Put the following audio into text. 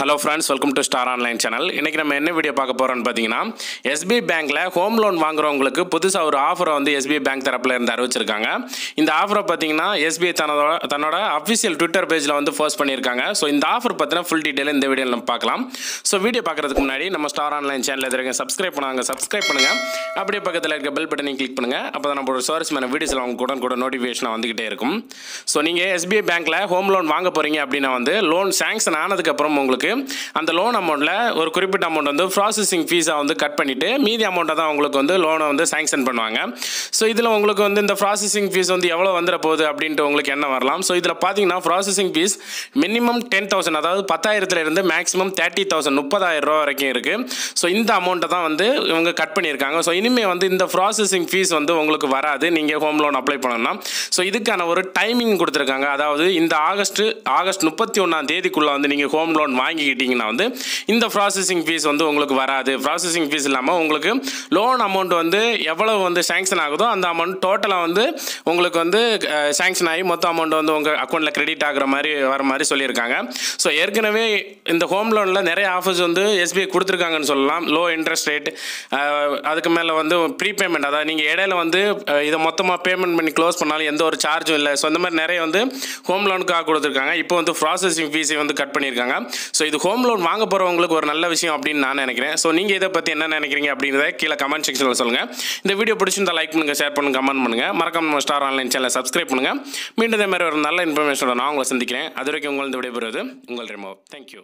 Hello friends welcome to star online channel இன்றைக்கி நம்ம என்ன வீடியோ பார்க்க போகிறோம்னு பார்த்தீங்கன்னா எஸ்பிஐ பேங்க்கில் ஹோம் லோன் வாங்குறவங்களுக்கு புதுசாக ஒரு ஆஃபரை வந்து எஸ்பிஐ பேங்க் தரப்பில் இருந்து அறிவிச்சிருக்காங்க. இந்த ஆஃபரை பார்த்தீங்கன்னா எஸ்பிஐ தன்னோட தன்னோட அஃபிஷியல் ட்விட்டர் பேஜில் வந்து போஸ்ட் பண்ணியிருக்காங்க. ஸோ இந்த ஆஃபர் பற்றின ஃபுல் டீட்டெயில் இந்த வீடியோவில் நம்ம பார்க்கலாம். ஸோ வீடியோ பார்க்குறதுக்கு முன்னாடி நம்ம ஸ்டார் ஆன்லைன் சேனல் எதிர்க்க சப்ஸ்கிரைப் பண்ணாங்க சப்ஸ்கிரைப் பண்ணுங்கள் அப்படியே பக்கத்தில் இருக்க பெல் பட்டனையும் கிளிக் பண்ணுங்கள் அப்போ தான் நம்ம சுவாரஸ்யமான வீடியோஸில் அவங்க கூட கூட நோட்டிஃபிகேஷன் வந்துகிட்டே இருக்கும். ஸோ நீங்கள் எஸ்பிஐ பேங்க்கில் ஹோம் லோன் வாங்க போகிறீங்க அப்படின்னா வந்து லோன் சேங்ஷன் ஆனதுக்கப்புறம் உங்களுக்கு அந்த லோன் அமௌண்ட்டில் ஒரு குறிப்பிட்ட அமௌண்ட் வந்து ப்ராசஸிங் ஃபீஸை வந்து கட் பண்ணிவிட்டு மீதி அமௌண்ட்டை தான் உங்களுக்கு வந்து லோனை வந்து சேங்ஷன் பண்ணுவாங்க. ஸோ இதில் உங்களுக்கு வந்து இந்த ப்ராசஸிங் ஃபீஸ் வந்து எவ்வளோ வந்துட போகுது அப்படின்ட்டு உங்களுக்கு என்ன வரலாம்? ஸோ இதில் பார்த்தீங்கன்னா processing fee minimum ten thousand அதாவது பத்தாயிரத்துலேருந்து மேக்ஸிமம் தேர்ட்டி தௌசண்ட் முப்பதாயிரம் ரூபா வரைக்கும் இருக்குது ஸோ இந்த அமௌண்ட்டை தான் வந்து இவங்க கட் பண்ணியிருக்காங்க. ஸோ இனிமேல் வந்து இந்த ப்ராசஸிங் ஃபீஸ் வந்து உங்களுக்கு வராது. நீங்கள் ஹோம் லோன் அப்ளை பண்ணணும்னா ஸோ இதுக்கான ஒரு டைமிங் கொடுத்துருக்காங்க. அதாவது இந்த ஆகஸ்ட் ஆகஸ்ட் முப்பத்தி ஒன்றாம் தேதிக்குள்ளே வந்து நீங்கள் ஹோம் லோன் வாங்கிக்கிட்டீங்கன்னா வந்து இந்த ப்ராசஸிங் ஃபீஸ் வந்து உங்களுக்கு வராது. ப்ராசஸிங் ஃபீஸ் இல்லாமல் உங்களுக்கு லோன் அமௌண்ட் வந்து எவ்வளவு வந்து சேங்ஷன் ஆகுதோ அந்த அமௌண்ட் டோட்டலாக வந்து உங்களுக்கு வந்து சேங்ஷன் ஆகி மொத்த அமௌண்ட் வந்து உங்கள் அக்கௌண்ட்டில் கிரெடிட் ஆகுற மாதிரி வர மாதிரி சொல்லியிருக்காங்க. ஸோ ஏற்கனவே இந்த ஹோம் லோனில் நிறைய ஆஃபர்ஸ் வந்து எஸ்பிஐ கொடுத்துருக்காங்கன்னு சொல்லலாம். லோ இன்ட்ரெஸ்ட் ரேட் அதுக்கு மேலே வந்து ப்ரீபேமெண்ட் அதாவது நீங்கள் இடையில வந்து இதை மொத்தமாக பேமெண்ட் பண்ணி க்ளோஸ் பண்ணாலும் எந்த ஒரு சார்ஜும் இல்லை. ஸோ இந்த மாதிரி நிறைய வந்து ஹோம் லோனுக்காக கொடுத்துருக்காங்க. இப்போ வந்து ப்ராசஸிங் ஃபீஸை வந்து கட் பண்ணியிருக்காங்க. ஸோ ஸோ இது ஹோம் லோன் வாங்க போகிறவங்களுக்கு ஒரு நல்ல விஷயம் அப்படின்னு நான் நினைக்கிறேன். ஸோ நீங்கள் இதை பற்றி என்ன நினைக்கிறீங்க அப்படின்றத கீழே கமெண்ட் செக்ஷனில் சொல்லுங்கள் இந்த வீடியோ பிடிச்சிருந்தா லைக் பண்ணுங்கள் ஷேர் பண்ணுங்கள் கமெண்ட் பண்ணுங்கள் மறக்காம நம்ம ஸ்டார் ஆன்லைன் சேனலை சப்ஸ்கிரைப் பண்ணுங்கள் மீண்டும் இதே மாதிரி ஒரு நல்ல இன்ஃபர்மேஷனோட நான் உங்களை சந்திக்கிறேன். அது வரைக்கும் உங்கள் விடைபெறுவது உங்கள் ரிமோ தேங்க்யூ